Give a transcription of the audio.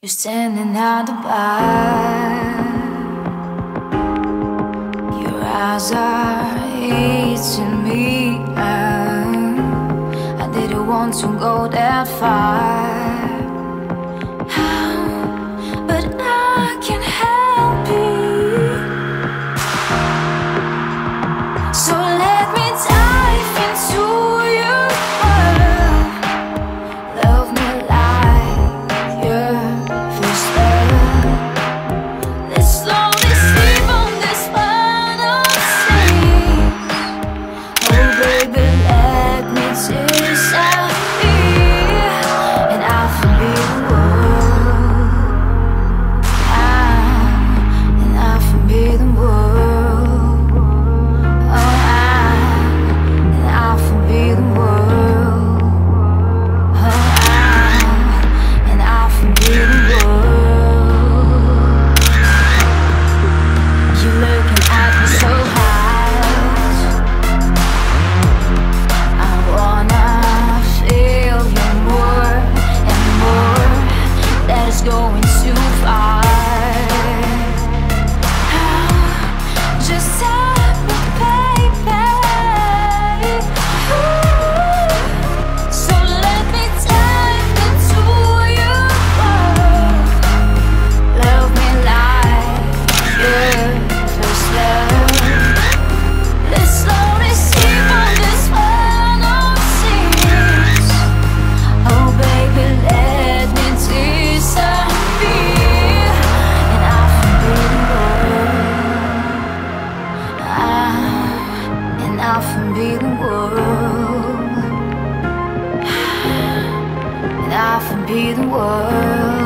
You're standing at the bar. Your eyes are eating me out. I didn't want to go that far. But I can help you. So an forbidden world, an forbidden world.